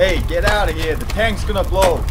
Hey, get out of here. The tank's gonna blow.